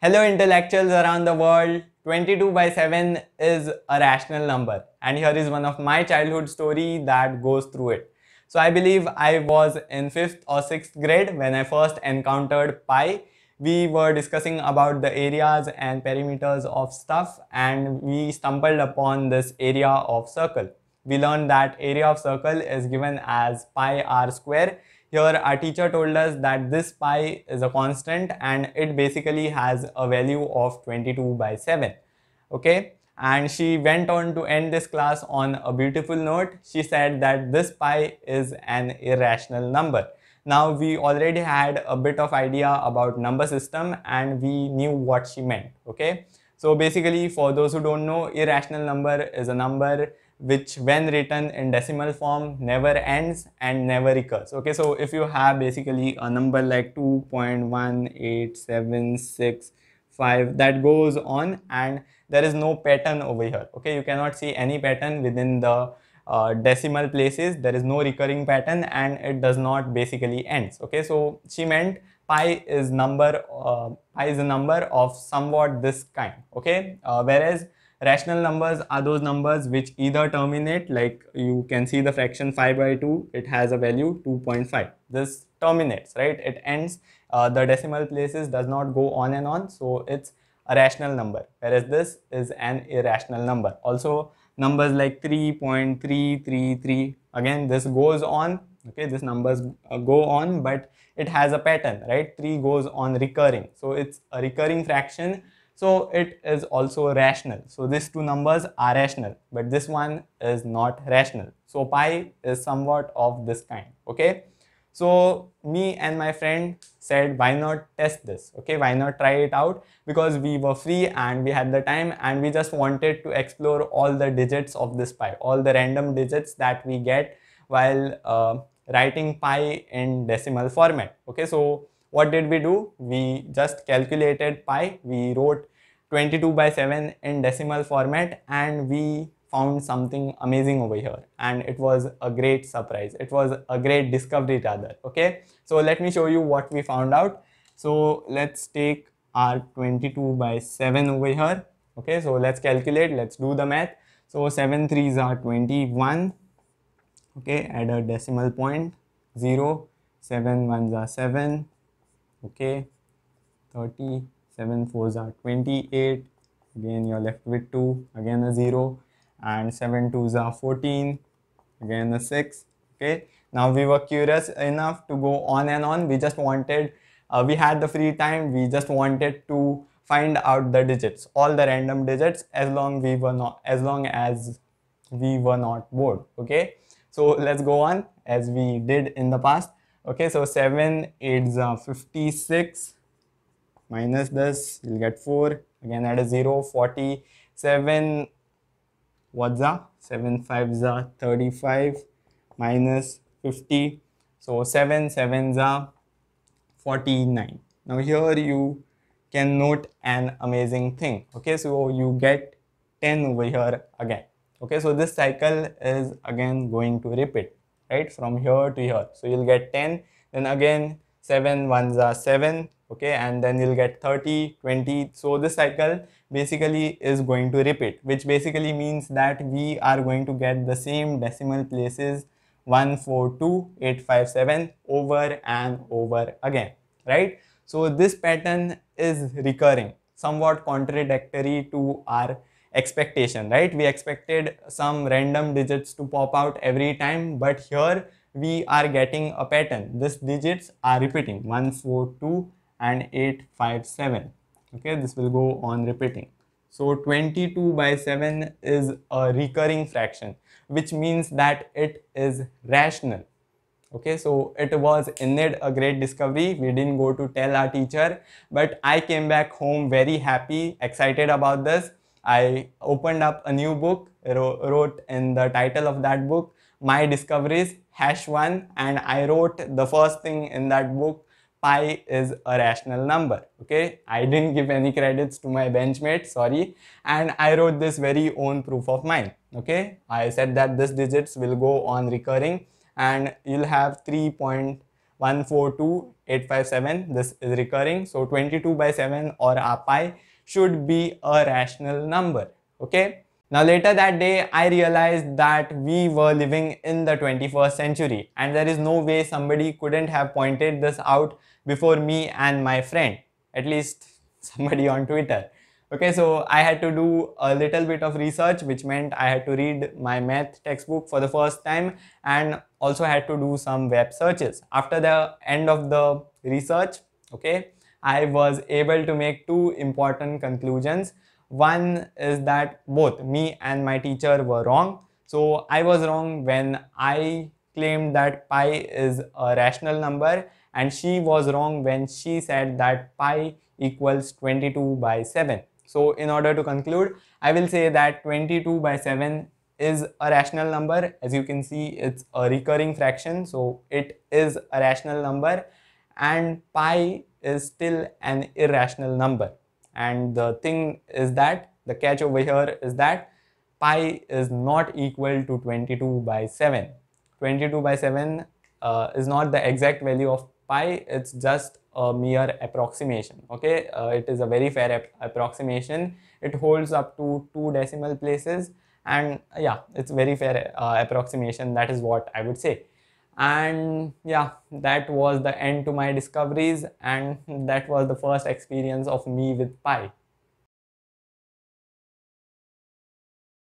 Hello intellectuals around the world. 22 by 7 is a rational number and here is one of my childhood story that goes through it. So I believe I was in 5th or 6th grade when I first encountered pi. We were discussing about the areas and perimeters of stuff and we stumbled upon this area of circle. We learned that area of circle is given as pi r square here our teacher told us that this pi is a constant and it basically has a value of 22 by 7. Okay. And she went on to end this class on a beautiful note. She said that this pi is an irrational number. Now we already had a bit of idea about number system and we knew what she meant. Okay. So basically for those who don't know, irrational number is a number which when written in decimal form never ends and never recurs. Okay so if you have basically a number like 2.18765 that goes on and there is no pattern over here. Okay you cannot see any pattern within the uh, decimal places. There is no recurring pattern and it does not basically ends okay so she meant pi is number uh, pi is a number of somewhat this kind. Okay uh, whereas Rational numbers are those numbers which either terminate like you can see the fraction 5 by 2 it has a value 2.5 this terminates right? It ends uh, the decimal places does not go on and on so it's a rational number. Whereas this is an irrational number. Also numbers like 3.333 again this goes on okay this numbers uh, go on but it has a pattern right? 3 goes on recurring. So it's a recurring fraction so it is also rational. So these two numbers are rational, but this one is not rational. So pi is somewhat of this kind, okay? So me and my friend said, why not test this? Okay, why not try it out? Because we were free and we had the time and we just wanted to explore all the digits of this pi, all the random digits that we get while uh, writing pi in decimal format. Okay, so what did we do? We just calculated pi. We wrote 22 by 7 in decimal format and we found something amazing over here and it was a great surprise. It was a great discovery rather. Okay. So let me show you what we found out. So let's take our 22 by 7 over here. Okay. So let's calculate. Let's do the math. So 7 3s are 21. Okay. Add a decimal point 0. 7 1s are 7 okay. 30 7 4s are 28 again you're left with 2 again a 0 and 7 2s are 14 again a 6 okay. Now we were curious enough to go on and on. We just wanted uh, we had the free time. We just wanted to find out the digits all the random digits as long we were not as long as we were not bored. Okay. So let's go on as we did in the past okay so 7 8 are 56 minus this you'll get 4 again add a 0 47 what's that? 7 5 are 35 minus 50 so 7 7 are 49 now here you can note an amazing thing. Okay so you get 10 over here again. Okay so this cycle is again going to repeat right? From here to here. So you'll get 10 then again 7 ones are 7 okay? And then you'll get 30 20 so this cycle basically is going to repeat which basically means that we are going to get the same decimal places 1 4 2 8 5 7 over and over again right? So this pattern is recurring somewhat contradictory to our expectation, right? We expected some random digits to pop out every time, but here we are getting a pattern. These digits are repeating 1, 4, 2 and 8, 5, 7. Okay, this will go on repeating. So 22 by 7 is a recurring fraction, which means that it is rational. Okay, so it was indeed a great discovery. We didn't go to tell our teacher, but I came back home very happy, excited about this I opened up a new book, wrote in the title of that book, My Discoveries, hash 1 and I wrote the first thing in that book, pi is a rational number. Okay, I didn't give any credits to my benchmate, sorry. And I wrote this very own proof of mine. Okay, I said that this digits will go on recurring and you'll have 3 point 142857 this is recurring so 22 by 7 or a pi should be a rational number okay? Now later that day I realized that we were living in the 21st century and there is no way somebody couldn't have pointed this out before me and my friend at least somebody on Twitter okay? So i had to do a little bit of research which meant i had to read my math textbook for the first time and also had to do some web searches. After the end of the research okay i was able to make two important conclusions one is that both me and my teacher were wrong so i was wrong when i claimed that pi is a rational number and she was wrong when she said that pi equals 22 by 7 so in order to conclude, I will say that 22 by 7 is a rational number. As you can see, it's a recurring fraction. So it is a rational number and pi is still an irrational number. And the thing is that the catch over here is that pi is not equal to 22 by 7. 22 by 7 uh, is not the exact value of pi, it's just a mere approximation okay uh, it is a very fair ap approximation it holds up to two decimal places and yeah it's very fair uh, approximation that is what i would say and yeah that was the end to my discoveries and that was the first experience of me with pi